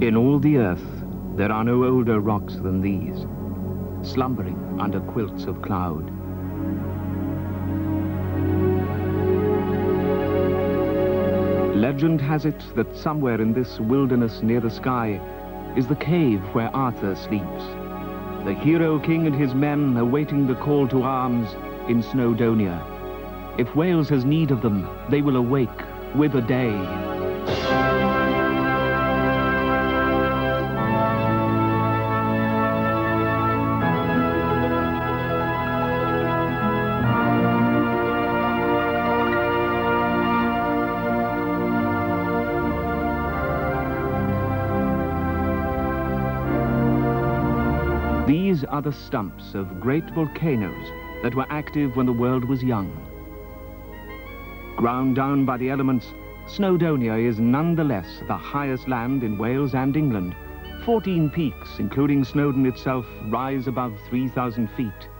In all the earth, there are no older rocks than these, slumbering under quilts of cloud. Legend has it that somewhere in this wilderness near the sky is the cave where Arthur sleeps. The hero king and his men awaiting the call to arms in Snowdonia. If Wales has need of them, they will awake with a day. These are the stumps of great volcanoes that were active when the world was young. Ground down by the elements, Snowdonia is nonetheless the highest land in Wales and England. 14 peaks, including Snowdon itself, rise above 3,000 feet.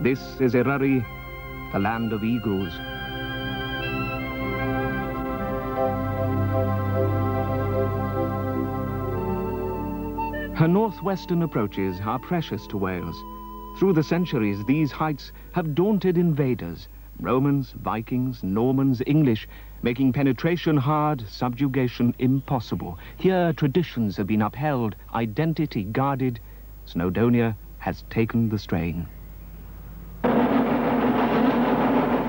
This is Eryri, the land of eagles. Her northwestern approaches are precious to Wales. Through the centuries, these heights have daunted invaders, Romans, Vikings, Normans, English, making penetration hard, subjugation impossible. Here, traditions have been upheld, identity guarded. Snowdonia has taken the strain.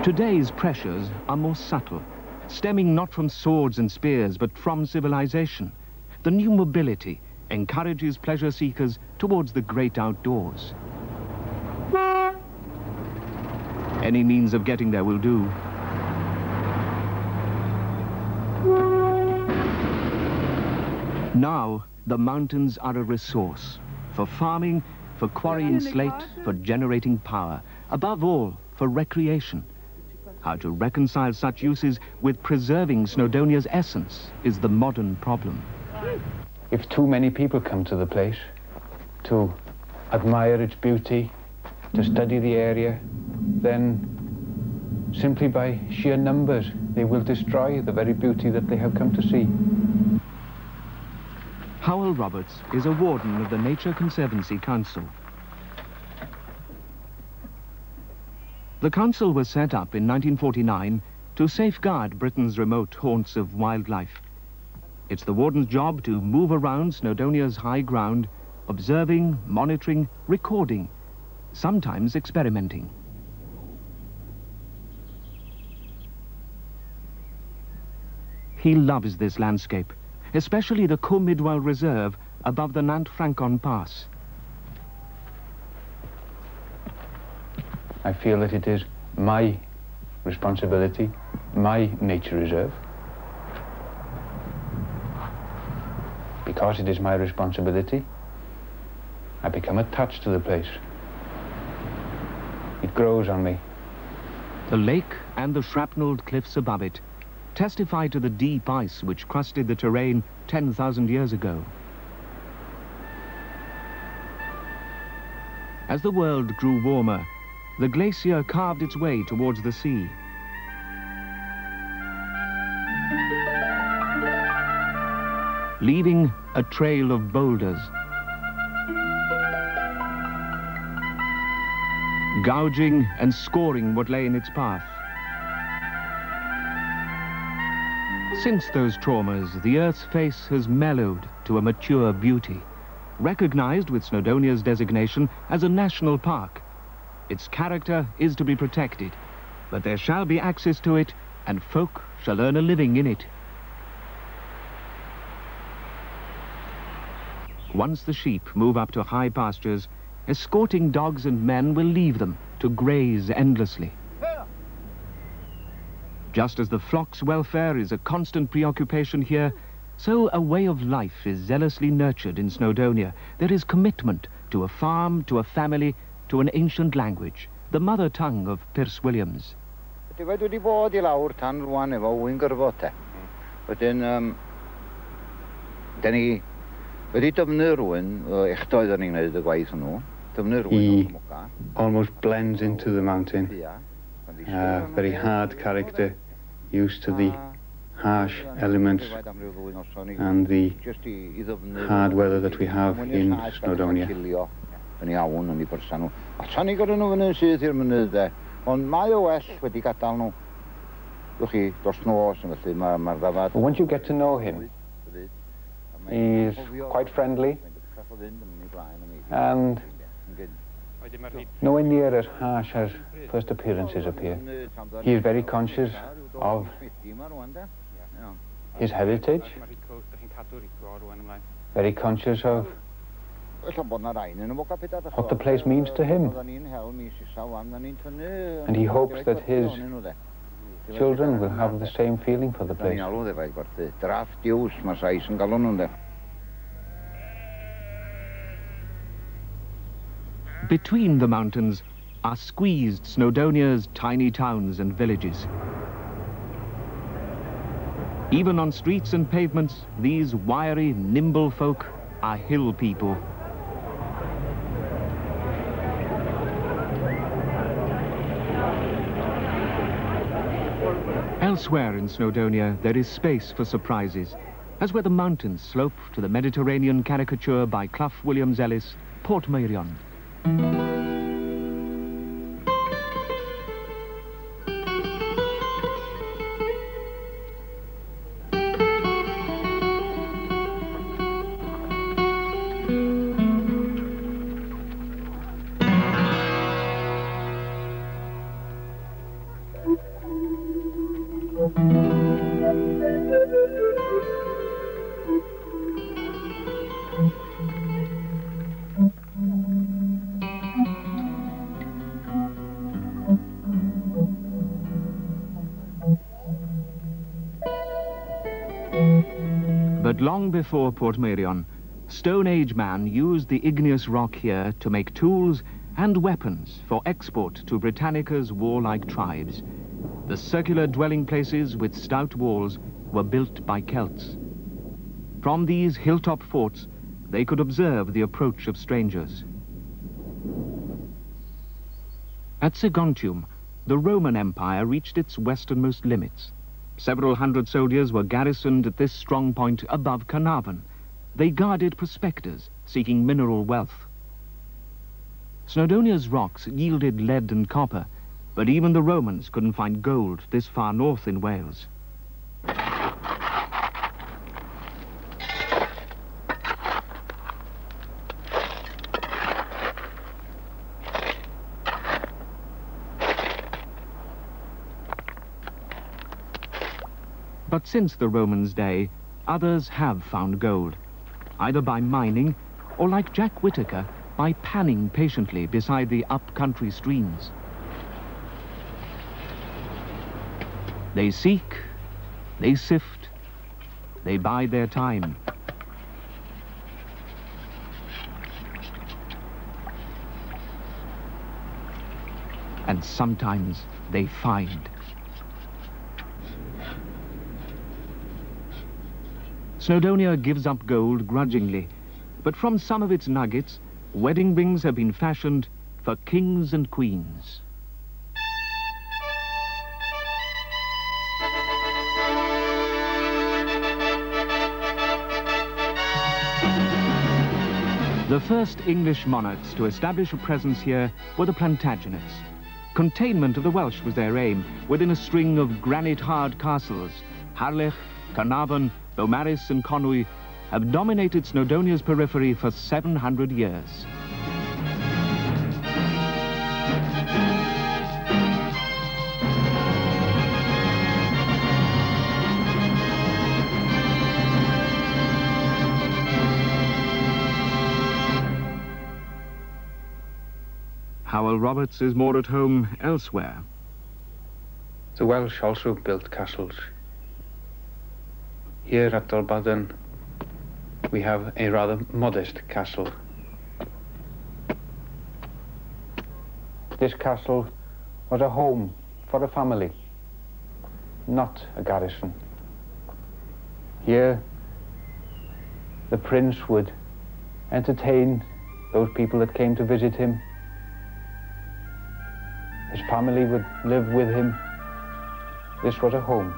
Today's pressures are more subtle, stemming not from swords and spears, but from civilization. The new mobility encourages pleasure seekers towards the great outdoors. Any means of getting there will do. Now, the mountains are a resource for farming, for quarrying slate, for generating power, above all, for recreation. How to reconcile such uses with preserving Snowdonia's essence is the modern problem. If too many people come to the place to admire its beauty, to mm-hmm. study the area, then simply by sheer numbers, they will destroy the very beauty that they have come to see. Howell Roberts is a warden of the Nature Conservancy Council. The council was set up in 1949 to safeguard Britain's remote haunts of wildlife. It's the warden's job to move around Snowdonia's high ground, observing, monitoring, recording, sometimes experimenting. He loves this landscape, especially the Cwm Idwal Reserve above the Nant Ffrancon Pass. I feel that it is my responsibility, my nature reserve. Because it is my responsibility, I become attached to the place. It grows on me. The lake and the shrapnelled cliffs above it testify to the deep ice which crusted the terrain 10,000 years ago. As the world grew warmer, the glacier carved its way towards the sea. Leaving a trail of boulders. Gouging and scoring what lay in its path. Since those traumas, the Earth's face has mellowed to a mature beauty, recognized with Snowdonia's designation as a national park. Its character is to be protected, but there shall be access to it, and folk shall earn a living in it. Once the sheep move up to high pastures, escorting dogs and men will leave them to graze endlessly. Just as the flock's welfare is a constant preoccupation here, so a way of life is zealously nurtured in Snowdonia. There is commitment to a farm, to a family, to an ancient language, the mother tongue of Pierce Williams. Dwi wedi bod i lawr tan rwan efo wyn gyrfod te. Wedyn, um, da ni wedi dyfnu rwan, eich doedd ni'n gwneud y gwaith nhw, dyfnu rwan He o'r mwca. almost blends into the mountain. Ia. Uh, very hard character, used to the harsh elements and the hard weather that we have in Snowdonia. Yn iawn yn ei byrsa nhw. A tan ni gyda nhw fyny yn sydd i'r mynydd de. Ond mae o well wedi gadael nhw. Dwi'n chi, dros nos yn felly, mae'r ma ddafad. But once you get to know him, he's quite friendly and nowhere near as harsh as first appearances appear. He is very conscious of his heritage, very conscious of what the place means to him. And he hopes that his children will have the same feeling for the place. Between the mountains are squeezed Snowdonia's tiny towns and villages. Even on streets and pavements, these wiry, nimble folk are hill people. Elsewhere in Snowdonia, there is space for surprises, as where the mountains slope to the Mediterranean caricature by Clough Williams Ellis, Port Portmeirion. But long before Portmeirion, Stone Age man used the igneous rock here to make tools and weapons for export to Britannica's warlike tribes. The circular dwelling places with stout walls were built by Celts. From these hilltop forts, they could observe the approach of strangers. At Segontium, the Roman Empire reached its westernmost limits. Several hundred soldiers were garrisoned at this strong point above Carnarvon. They guarded prospectors seeking mineral wealth. Snowdonia's rocks yielded lead and copper, but even the Romans couldn't find gold this far north in Wales. Since the Romans' day, others have found gold, either by mining or, like Jack Whittaker, by panning patiently beside the up-country streams. They seek, they sift, they bide their time. And sometimes they find. Snowdonia gives up gold grudgingly, but from some of its nuggets, wedding rings have been fashioned for kings and queens. The first English monarchs to establish a presence here were the Plantagenets. Containment of the Welsh was their aim, within a string of granite-hard castles. Harlech, Carnarvon, Beaumaris and Conwy have dominated Snowdonia's periphery for 700 years. Howell Roberts is more at home elsewhere. The Welsh also built castles. Here at Dolbadarn, we have a rather modest castle. This castle was a home for a family, not a garrison. Here, the prince would entertain those people that came to visit him. His family would live with him. This was a home.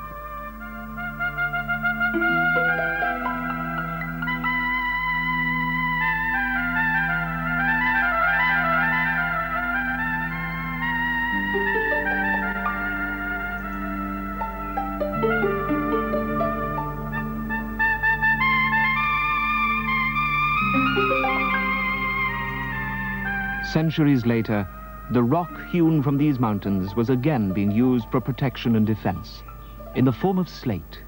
Centuries later, the rock hewn from these mountains was again being used for protection and defense, in the form of slate.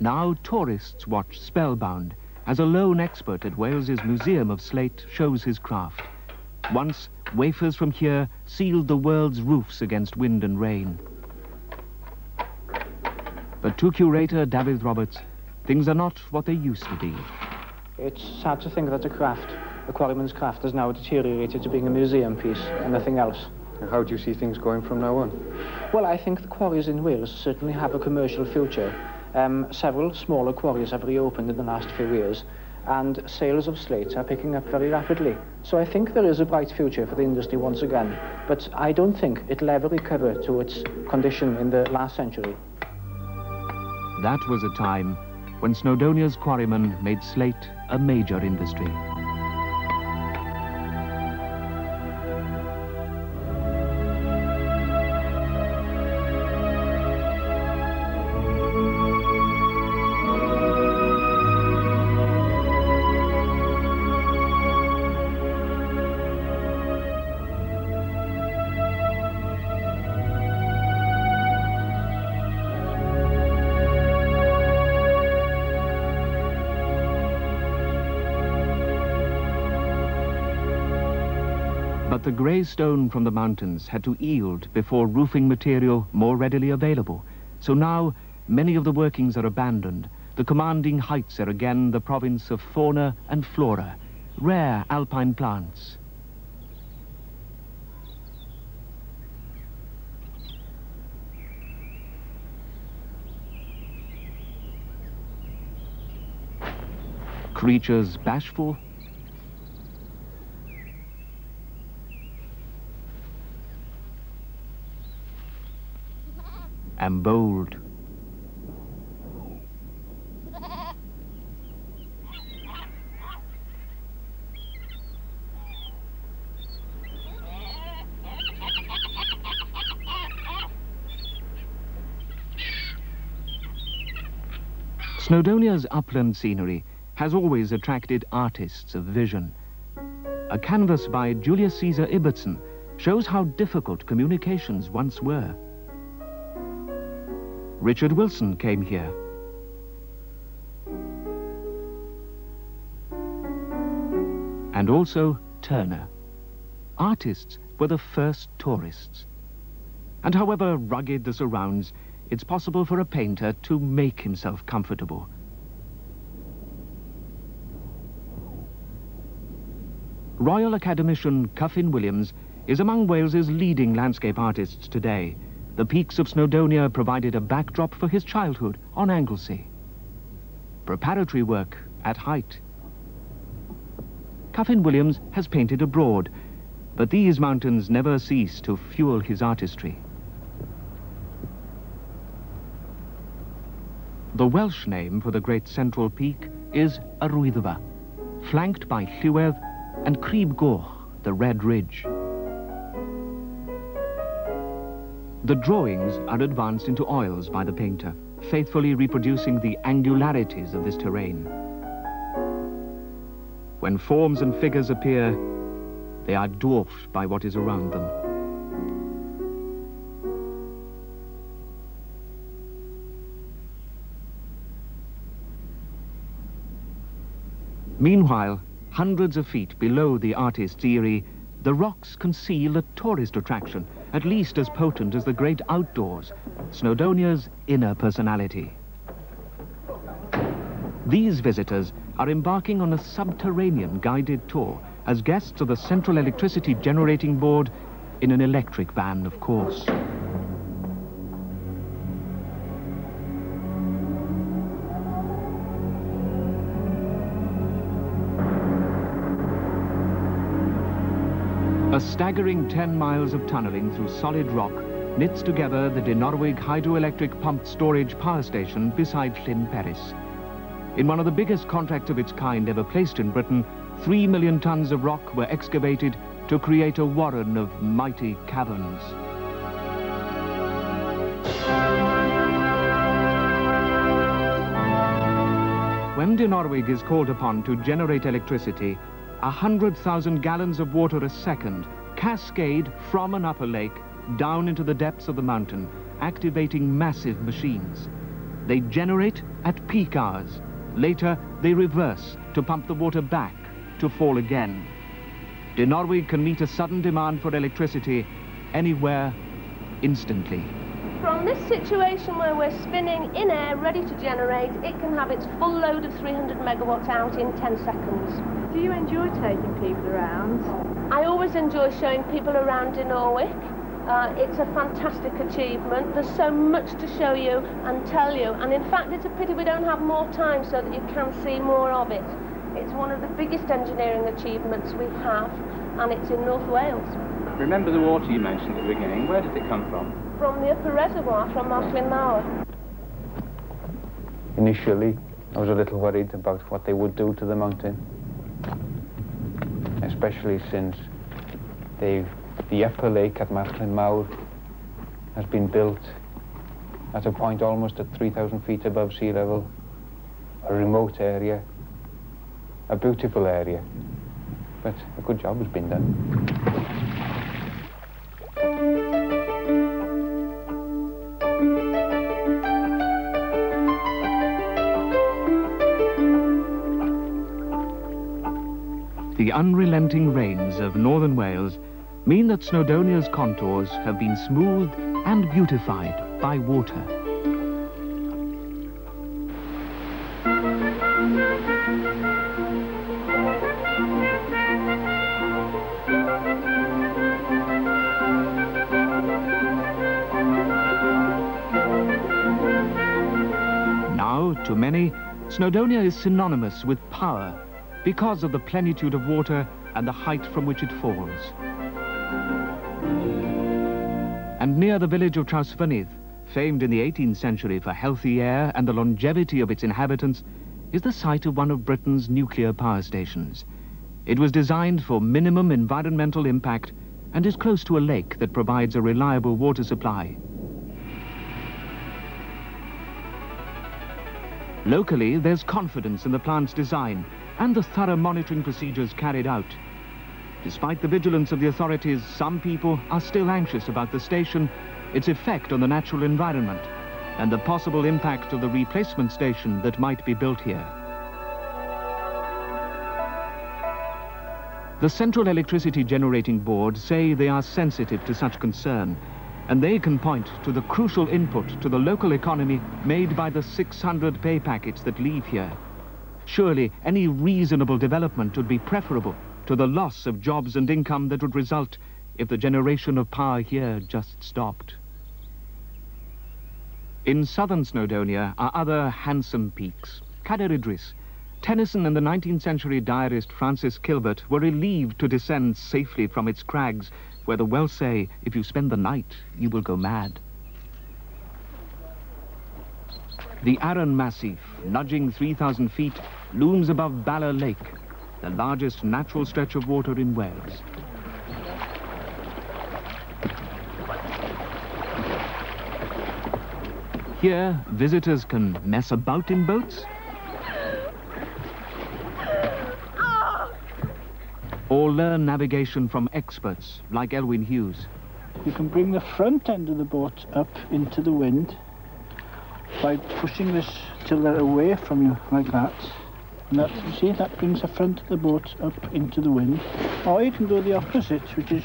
Now tourists watch spellbound as a lone expert at Wales's Museum of Slate shows his craft. Once, wafers from here sealed the world's roofs against wind and rain. But to curator David Roberts, things are not what they used to be. It's sad to think that a craft, a quarryman's craft, has now deteriorated to being a museum piece and nothing else. And how do you see things going from now on? Well, I think the quarries in Wales certainly have a commercial future. Um, several smaller quarries have reopened in the last few years, and sales of slates are picking up very rapidly. So I think there is a bright future for the industry once again, but I don't think it'll ever recover to its condition in the last century. That was a time when Snowdonia's quarrymen made slate a major industry. The grey stone from the mountains had to yield before roofing material more readily available. So now many of the workings are abandoned. The commanding heights are again the province of fauna and flora, rare alpine plants. Creatures bashful and bold. Snowdonia's upland scenery has always attracted artists of vision. A canvas by Julius Caesar Ibbotson shows how difficult communications once were. Richard Wilson came here. And also Turner. Artists were the first tourists. And however rugged the surrounds, it's possible for a painter to make himself comfortable. Royal Academician Kyffin Williams is among Wales's leading landscape artists today. The peaks of Snowdonia provided a backdrop for his childhood on Anglesey. Preparatory work at height. Kyffin Williams has painted abroad, but these mountains never cease to fuel his artistry. The Welsh name for the great central peak is Yr Wyddfa, flanked by Lliwedd and Crib Goch, the Red Ridge. The drawings are advanced into oils by the painter, faithfully reproducing the angularities of this terrain. When forms and figures appear, they are dwarfed by what is around them. Meanwhile, hundreds of feet below the artist's eyrie, the rocks conceal a tourist attraction, at least as potent as the great outdoors, Snowdonia's inner personality. These visitors are embarking on a subterranean guided tour as guests of the Central Electricity Generating Board in an electric van, of course. A staggering 10 miles of tunneling through solid rock knits together the Dinorwig hydroelectric pumped storage power station beside Llyn Peris. In one of the biggest contracts of its kind ever placed in Britain, three million tons of rock were excavated to create a warren of mighty caverns. When Dinorwig is called upon to generate electricity, 100,000 gallons of water a second cascade from an upper lake down into the depths of the mountain, activating massive machines. They generate at peak hours. Later, they reverse to pump the water back to fall again. Dinorwig can meet a sudden demand for electricity anywhere, instantly. From this situation where we're spinning in air, ready to generate, it can have its full load of 300 megawatts out in 10 seconds. Do you enjoy taking people around? I always enjoy showing people around Dinorwic. Uh, it's a fantastic achievement. There's so much to show you and tell you. And in fact, it's a pity we don't have more time so that you can see more of it. It's one of the biggest engineering achievements we have, and it's in North Wales. Remember the water you mentioned at the beginning? Where did it come from? From the upper reservoir, from Marchlyn Mawr. Initially, I was a little worried about what they would do to the mountain, especially since the upper lake at Marchlyn Mawr has been built at a point almost at 3,000 feet above sea level, a remote area, a beautiful area, but a good job has been done. Unrelenting rains of northern Wales mean that Snowdonia's contours have been smoothed and beautified by water. Now, to many, Snowdonia is synonymous with power because of the plenitude of water and the height from which it falls. And near the village of Trawsfynydd, famed in the 18th century for healthy air and the longevity of its inhabitants, is the site of one of Britain's nuclear power stations. It was designed for minimum environmental impact and is close to a lake that provides a reliable water supply. Locally, there's confidence in the plant's design and the thorough monitoring procedures carried out. Despite the vigilance of the authorities, some people are still anxious about the station, its effect on the natural environment, and the possible impact of the replacement station that might be built here. The Central Electricity Generating Board say they are sensitive to such concern, and they can point to the crucial input to the local economy made by the 600 pay packets that leave here. Surely any reasonable development would be preferable to the loss of jobs and income that would result if the generation of power here just stopped. In southern Snowdonia are other handsome peaks. Cadair Idris. Tennyson and the 19th century diarist Francis Kilvert were relieved to descend safely from its crags, where the Welsh say, if you spend the night, you will go mad. The Aran Massif, nudging 3,000 feet, looms above Bala Lake, the largest natural stretch of water in Wales. Here, visitors can mess about in boats or learn navigation from experts like Elwyn Hughes. You can bring the front end of the boat up into the wind by pushing this tiller away from you like that. And that, you see, that brings the front of the boat up into the wind. Or you can do the opposite, which is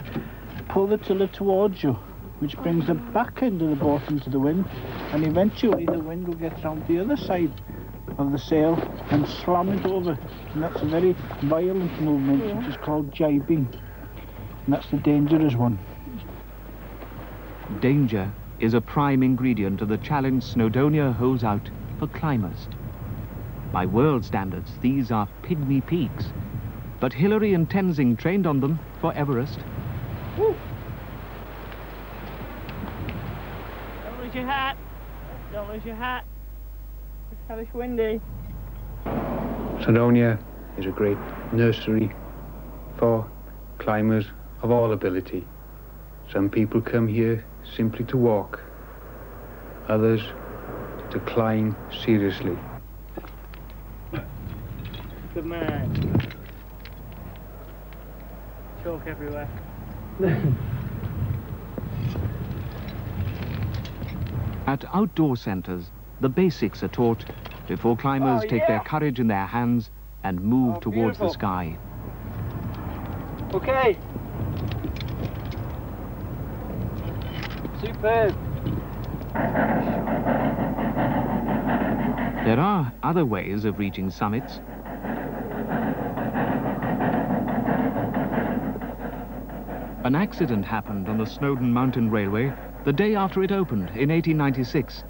pull the tiller towards you, which brings the back end of the boat into the wind. And eventually the wind will get round the other side of the sail and slam it over. And that's a very violent movement, Yeah. which is called jibing. And that's the dangerous one. Danger is a prime ingredient of the challenge Snowdonia holds out for climbers. By world standards, these are pygmy peaks. But Hillary and Tenzing trained on them for Everest. Don't lose your hat. Don't lose your hat. It's hellish windy. Snowdonia is a great nursery for climbers of all ability. Some people come here simply to walk, others to climb seriously. Good man. Chalk everywhere. At outdoor centres, the basics are taught before climbers Oh, take their courage in their hands and move Oh, towards the sky. Okay. There are other ways of reaching summits. An accident happened on the Snowdon Mountain Railway the day after it opened in 1896.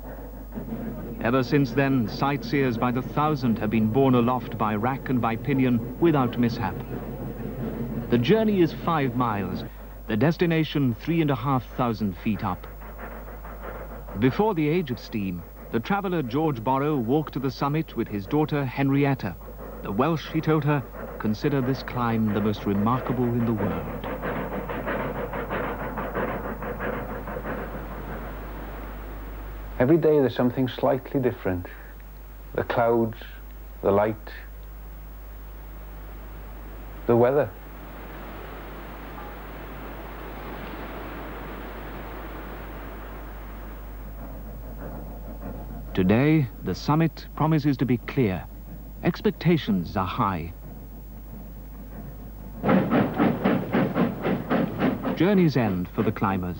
Ever since then, sightseers by the thousand have been borne aloft by rack and by pinion without mishap. The journey is five miles, the destination three and a half thousand feet up. Before the age of steam, the traveller George Borrow walked to the summit with his daughter Henrietta. The Welsh, he told her, consider this climb the most remarkable in the world. Every day there's something slightly different. The clouds, the light, the weather. Today, the summit promises to be clear. Expectations are high. Journey's end for the climbers.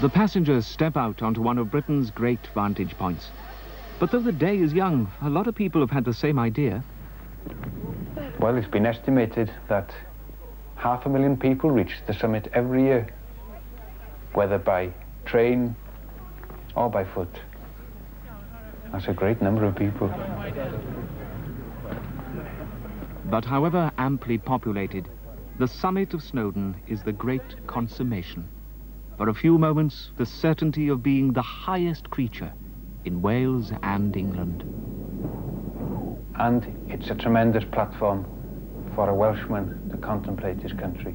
The passengers step out onto one of Britain's great vantage points. But though the day is young, a lot of people have had the same idea. Well, it's been estimated that half a million people reach the summit every year, whether by train or by foot. That's a great number of people. But however amply populated, the summit of Snowdon is the great consummation. For a few moments, the certainty of being the highest creature in Wales and England. And it's a tremendous platform for a Welshman to contemplate his country.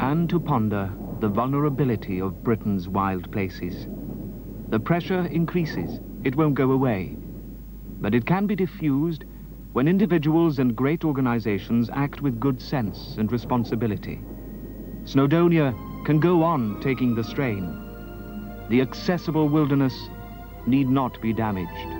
and to ponder the vulnerability of Britain's wild places. The pressure increases, it won't go away. But it can be diffused when individuals and great organizations act with good sense and responsibility. Snowdonia can go on taking the strain. The accessible wilderness need not be damaged.